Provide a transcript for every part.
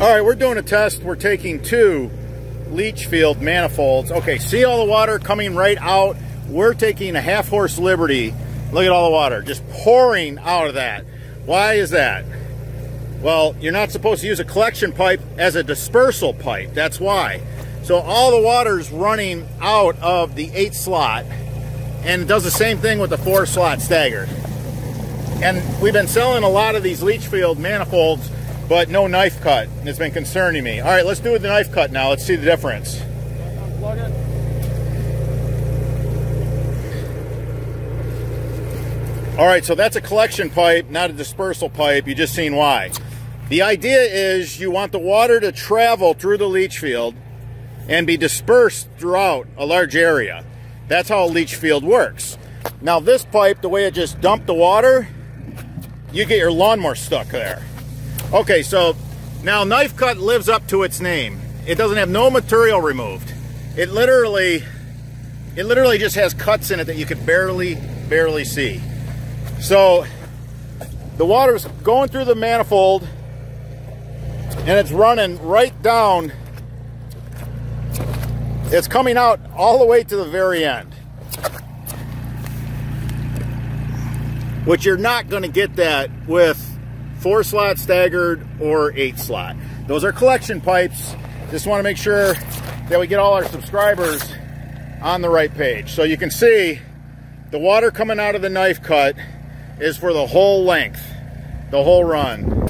All right, we're doing a test. We're taking two leach field manifolds. Okay, see all the water coming right out? We're taking a half horse Liberty. Look at all the water just pouring out of that. Why is that? Well, you're not supposed to use a collection pipe as a dispersal pipe. That's why. So all the water's running out of the eight slot and it does the same thing with the four slot stagger. And we've been selling a lot of these leach field manifolds but no knife cut. It's been concerning me. All right, let's do it the knife cut now. Let's see the difference. All right, so that's a collection pipe, not a dispersal pipe. You just seen why. The idea is you want the water to travel through the leach field and be dispersed throughout a large area. That's how a leach field works. Now this pipe, the way it just dumped the water, you get your lawnmower stuck there. Okay, so now knife cut lives up to its name. It doesn't have no material removed. It literally, it literally just has cuts in it that you could barely, barely see. So the water's going through the manifold and it's running right down. It's coming out all the way to the very end. Which you're not going to get that with four slot staggered or eight slot. Those are collection pipes. Just want to make sure that we get all our subscribers on the right page. So you can see the water coming out of the knife cut is for the whole length, the whole run.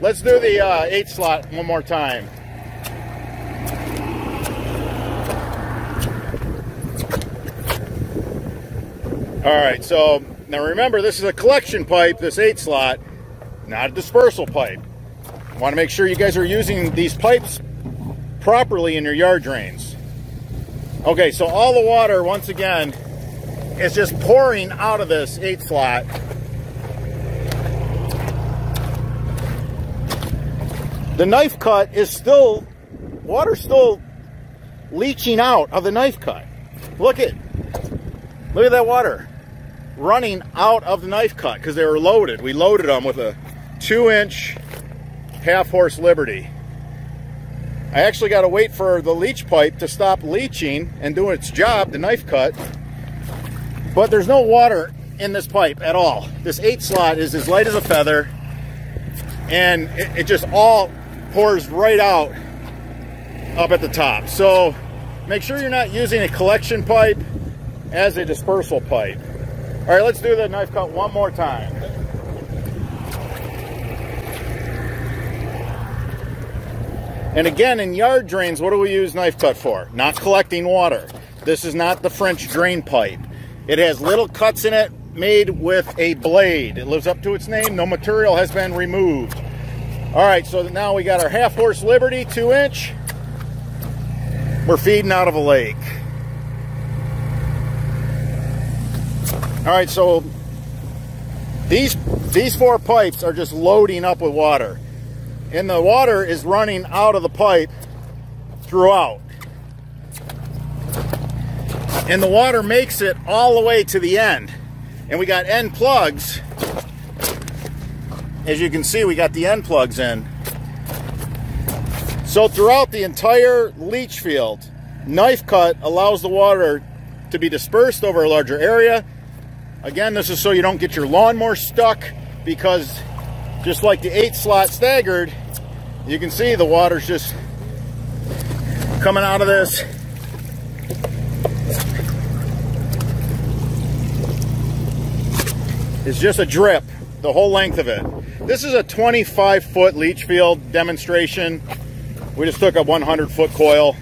Let's do the uh, eight slot one more time. All right, so now remember this is a collection pipe, this eight slot not a dispersal pipe. Want to make sure you guys are using these pipes properly in your yard drains. Okay, so all the water, once again, is just pouring out of this eight slot. The knife cut is still, water still leaching out of the knife cut. Look at, look at that water running out of the knife cut because they were loaded. We loaded them with a two inch half horse Liberty. I actually got to wait for the leach pipe to stop leaching and doing its job, the knife cut. But there's no water in this pipe at all. This eight slot is as light as a feather and it, it just all pours right out up at the top. So make sure you're not using a collection pipe as a dispersal pipe. All right, let's do the knife cut one more time. And again, in yard drains, what do we use knife cut for? Not collecting water. This is not the French drain pipe. It has little cuts in it made with a blade. It lives up to its name. No material has been removed. All right, so now we got our half horse Liberty, two inch. We're feeding out of a lake. All right, so these, these four pipes are just loading up with water and the water is running out of the pipe throughout. And the water makes it all the way to the end. And we got end plugs. As you can see, we got the end plugs in. So throughout the entire leach field, knife cut allows the water to be dispersed over a larger area. Again, this is so you don't get your lawnmower stuck because just like the eight slot staggered, you can see the water's just coming out of this. It's just a drip, the whole length of it. This is a 25 foot leach field demonstration. We just took a 100 foot coil.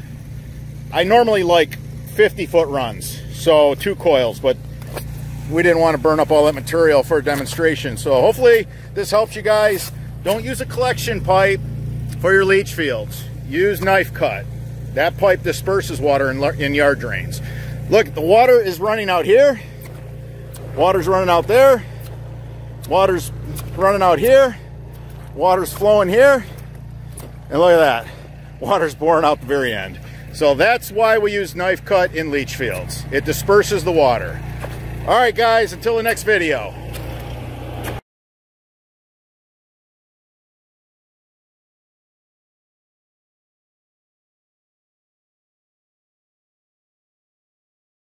I normally like 50 foot runs, so two coils, but we didn't want to burn up all that material for a demonstration. So hopefully this helps you guys. Don't use a collection pipe for your leach fields. Use knife cut. That pipe disperses water in, in yard drains. Look, the water is running out here. Water's running out there. Water's running out here. Water's flowing here. And look at that. Water's pouring out the very end. So that's why we use knife cut in leach fields. It disperses the water. All right, guys, until the next video.